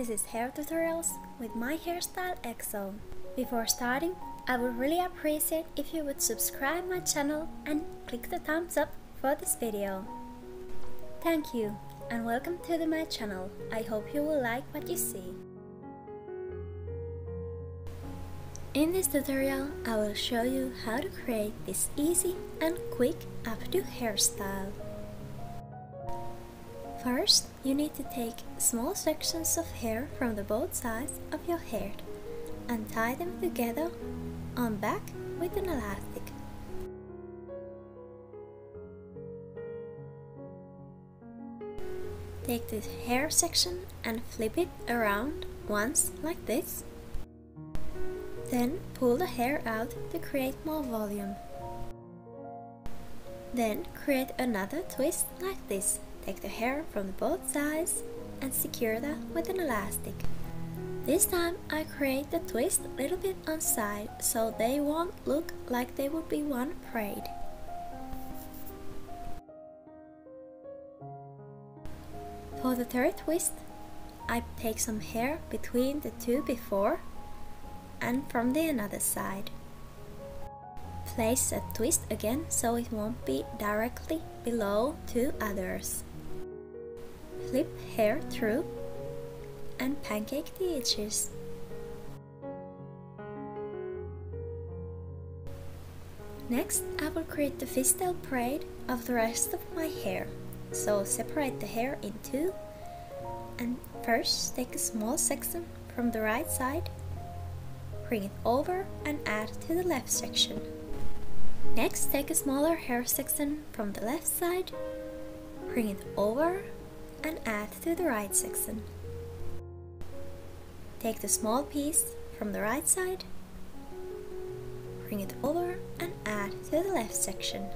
this is Hair Tutorials with my hairstyle xo. Before starting, I would really appreciate if you would subscribe my channel and click the thumbs up for this video. Thank you and welcome to the, my channel. I hope you will like what you see. In this tutorial, I will show you how to create this easy and quick updo hairstyle. First, you need to take small sections of hair from the both sides of your hair and tie them together on back with an elastic. Take this hair section and flip it around once like this. Then pull the hair out to create more volume. Then create another twist like this. Take the hair from both sides and secure that with an elastic. This time I create the twist a little bit on side so they won't look like they would be one braid. For the third twist, I take some hair between the two before and from the another side. Place a twist again so it won't be directly below two others. Flip hair through and pancake the edges. Next, I will create the fishtail braid of the rest of my hair. So separate the hair in two and first take a small section from the right side, bring it over and add to the left section. Next take a smaller hair section from the left side, bring it over and add to the right section. Take the small piece from the right side, bring it over and add to the left section.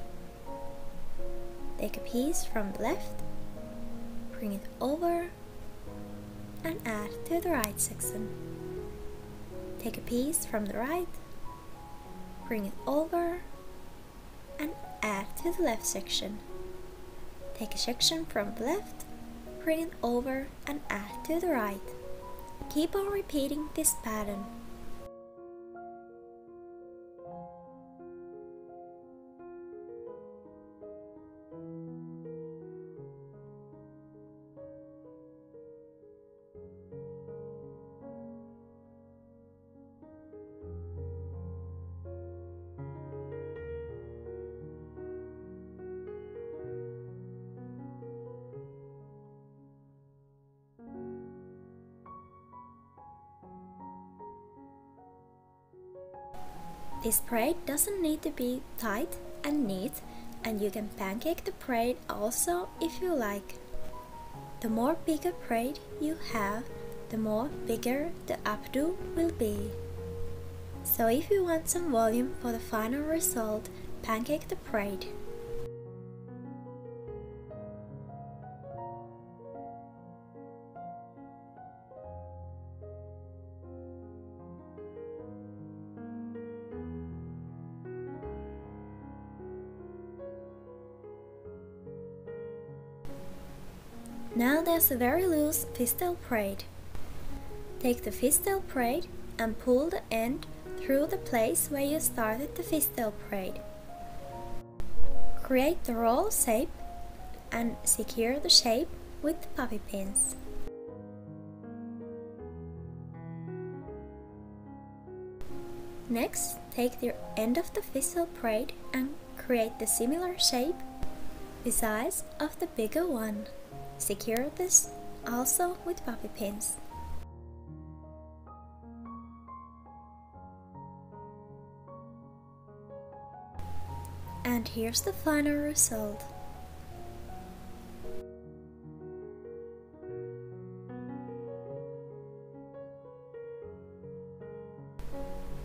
Take a piece from the left, bring it over and add to the right section. Take a piece from the right, bring it over and add to the left section. Take a section from the left, bring it over and add to the right. Keep on repeating this pattern. This braid doesn't need to be tight and neat and you can pancake the braid also if you like. The more bigger braid you have, the more bigger the updo will be. So if you want some volume for the final result, pancake the braid. Now there's a very loose fishtail braid. Take the fishtail braid and pull the end through the place where you started the fishtail braid. Create the roll shape and secure the shape with the bobby pins. Next, take the end of the fishtail braid and create the similar shape size of the bigger one. Secure this also with bobby pins. And here's the final result.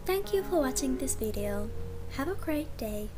Thank you for watching this video. Have a great day.